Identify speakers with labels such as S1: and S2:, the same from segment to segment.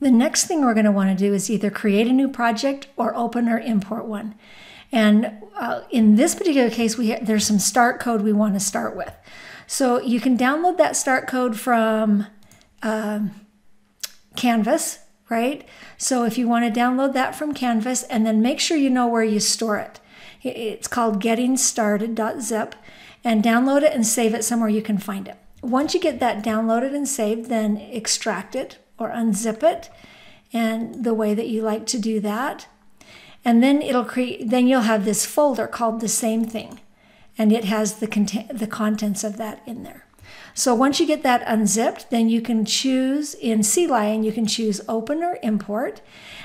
S1: The next thing we're going to want to do is either create a new project or open or import one. And uh, in this particular case, we there's some start code we want to start with. So you can download that start code from um, Canvas, right? So if you want to download that from Canvas and then make sure you know where you store it. It's called gettingstarted.zip and download it and save it somewhere you can find it. Once you get that downloaded and saved, then extract it or unzip it and the way that you like to do that. And then it'll create then you'll have this folder called the same thing and it has the content the contents of that in there. So once you get that unzipped, then you can choose in CLion, you can choose open or import.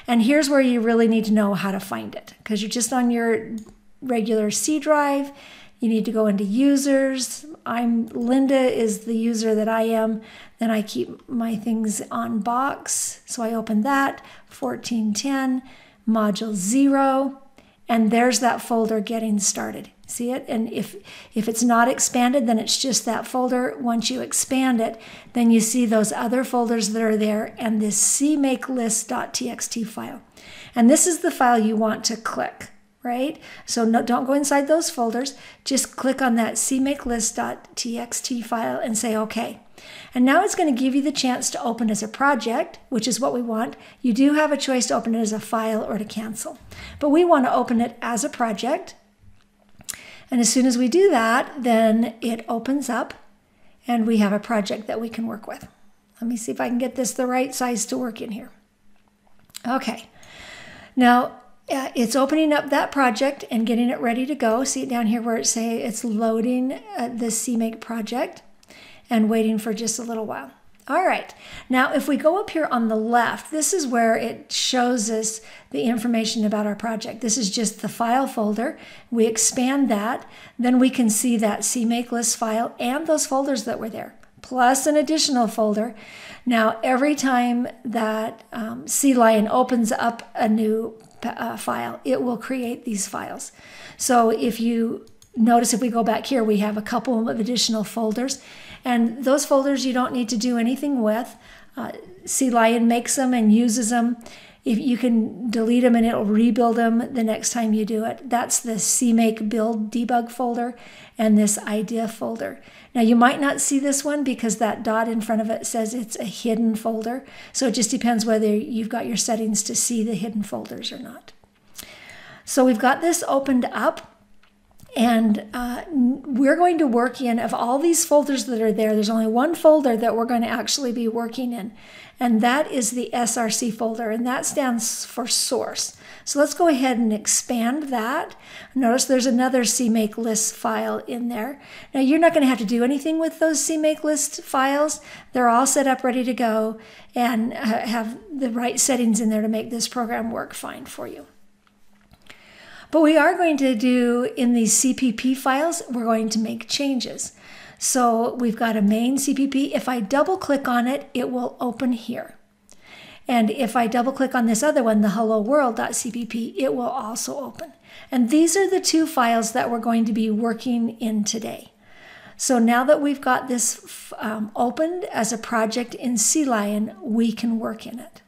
S1: And here's where you really need to know how to find it because you're just on your regular C drive. You need to go into users. I'm Linda is the user that I am. Then I keep my things on box. So I open that 1410 module zero, and there's that folder getting started. See it? And if, if it's not expanded, then it's just that folder. Once you expand it, then you see those other folders that are there and this cmakelist.txt file. And this is the file you want to click, right? So no, don't go inside those folders. Just click on that cmakelist.txt file and say OK. And now it's going to give you the chance to open as a project, which is what we want. You do have a choice to open it as a file or to cancel. But we want to open it as a project and as soon as we do that, then it opens up and we have a project that we can work with. Let me see if I can get this the right size to work in here. Okay. Now, it's opening up that project and getting it ready to go. See it down here where it say it's loading uh, the CMake project and waiting for just a little while. All right, now if we go up here on the left, this is where it shows us the information about our project. This is just the file folder. We expand that, then we can see that CMake list file and those folders that were there, plus an additional folder. Now, every time that um, CLion opens up a new uh, file, it will create these files. So if you notice if we go back here, we have a couple of additional folders. And those folders you don't need to do anything with. Uh, CLion makes them and uses them. If you can delete them and it'll rebuild them the next time you do it. That's the CMake build debug folder and this idea folder. Now you might not see this one because that dot in front of it says it's a hidden folder. So it just depends whether you've got your settings to see the hidden folders or not. So we've got this opened up. And uh, we're going to work in, of all these folders that are there, there's only one folder that we're going to actually be working in. And that is the SRC folder, and that stands for source. So let's go ahead and expand that. Notice there's another CMake list file in there. Now you're not going to have to do anything with those CMake list files. They're all set up, ready to go, and uh, have the right settings in there to make this program work fine for you. But we are going to do in these CPP files, we're going to make changes. So we've got a main CPP. If I double click on it, it will open here. And if I double click on this other one, the hello world.cpp, it will also open. And these are the two files that we're going to be working in today. So now that we've got this um, opened as a project in CLion, we can work in it.